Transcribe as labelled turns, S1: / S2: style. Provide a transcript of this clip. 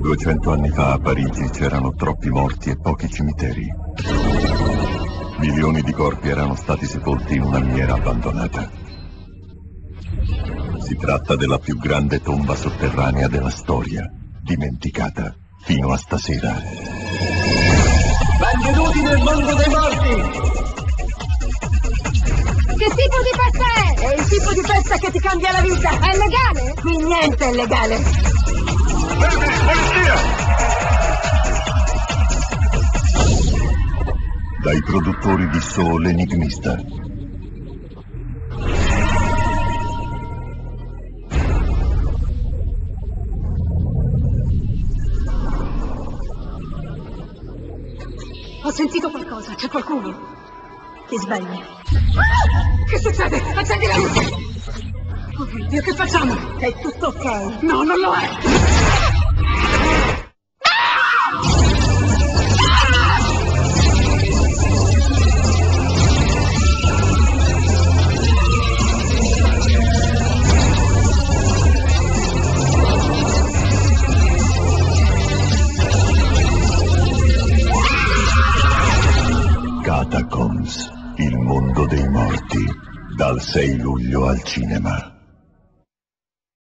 S1: 200 anni fa a Parigi c'erano troppi morti e pochi cimiteri. Milioni di corpi erano stati sepolti in una miniera abbandonata. Si tratta della più grande tomba sotterranea della storia, dimenticata fino a stasera.
S2: Benvenuti nel mondo dei morti!
S3: Che tipo di festa è?
S2: È il tipo di festa che ti cambia la vita!
S3: È legale?
S2: Qui niente è legale!
S1: Dai produttori di Soul Enigmista.
S2: Ho sentito qualcosa, c'è qualcuno. Ti svegli.
S3: Ah! Che succede? Accendi la luce!
S2: Oh mio Dio, che facciamo? È tutto ok.
S3: No, non lo è!
S1: Catacombs, il mondo dei morti, dal 6 luglio al cinema.